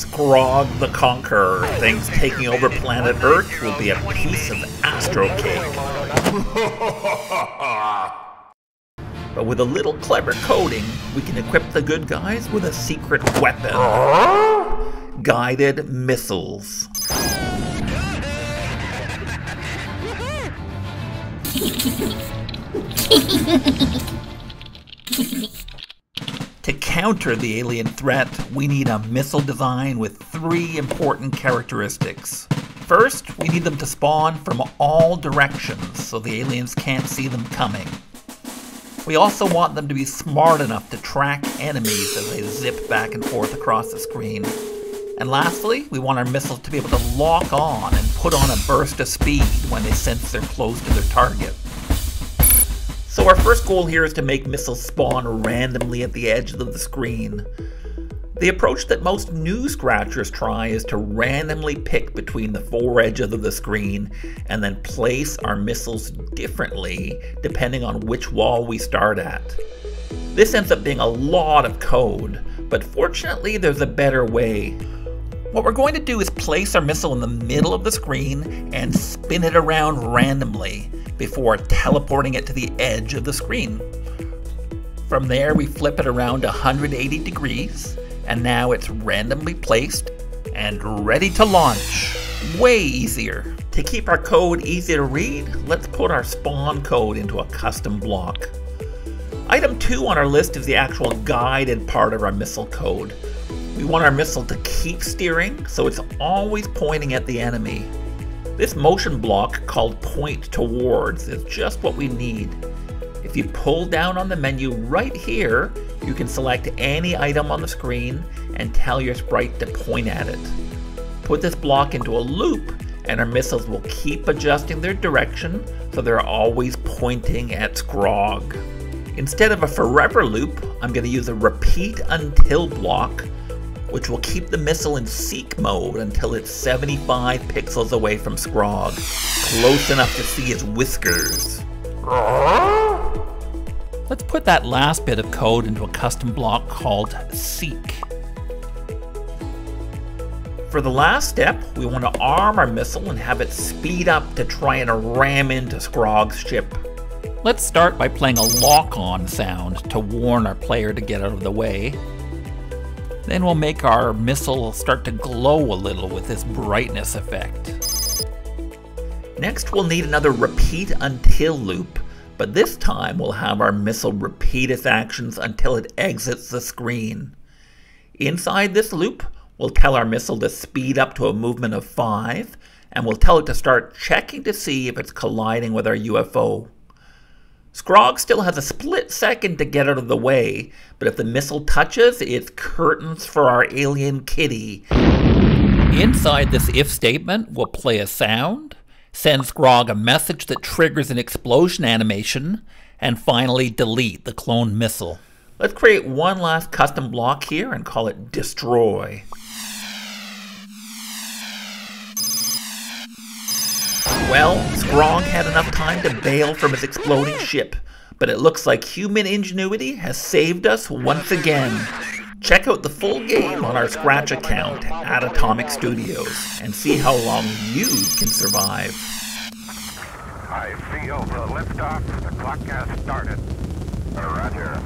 Skrog the Conqueror thinks taking over planet Earth will be a piece of astro cake. but with a little clever coding, we can equip the good guys with a secret weapon. Guided missiles. counter the alien threat, we need a missile design with three important characteristics. First, we need them to spawn from all directions so the aliens can't see them coming. We also want them to be smart enough to track enemies as they zip back and forth across the screen. And lastly, we want our missiles to be able to lock on and put on a burst of speed when they sense they're close to their target. So our first goal here is to make missiles spawn randomly at the edges of the screen. The approach that most new scratchers try is to randomly pick between the four edges of the screen and then place our missiles differently depending on which wall we start at. This ends up being a lot of code, but fortunately there's a better way. What we're going to do is place our missile in the middle of the screen and spin it around randomly before teleporting it to the edge of the screen. From there, we flip it around 180 degrees, and now it's randomly placed and ready to launch. Way easier. To keep our code easy to read, let's put our spawn code into a custom block. Item 2 on our list is the actual guided part of our missile code. We want our missile to keep steering, so it's always pointing at the enemy. This motion block, called Point Towards, is just what we need. If you pull down on the menu right here, you can select any item on the screen and tell your sprite to point at it. Put this block into a loop and our missiles will keep adjusting their direction so they're always pointing at Skrog. Instead of a forever loop, I'm going to use a repeat until block which will keep the missile in seek mode until it's 75 pixels away from Skrog, close enough to see his whiskers. Let's put that last bit of code into a custom block called seek. For the last step, we want to arm our missile and have it speed up to try and ram into Skrog's ship. Let's start by playing a lock-on sound to warn our player to get out of the way. Then we'll make our missile start to glow a little with this brightness effect. Next we'll need another repeat until loop, but this time we'll have our missile repeat its actions until it exits the screen. Inside this loop, we'll tell our missile to speed up to a movement of 5, and we'll tell it to start checking to see if it's colliding with our UFO. Skrog still has a split second to get out of the way, but if the missile touches, it's curtains for our alien kitty. Inside this if statement, we'll play a sound, send Skrog a message that triggers an explosion animation, and finally delete the cloned missile. Let's create one last custom block here and call it destroy. Well, Skrog had enough time to bail from his exploding ship, but it looks like human ingenuity has saved us once again. Check out the full game on our Scratch account at Atomec Studios and see how long you can survive. I feel the liftoff. The clock has started. Roger.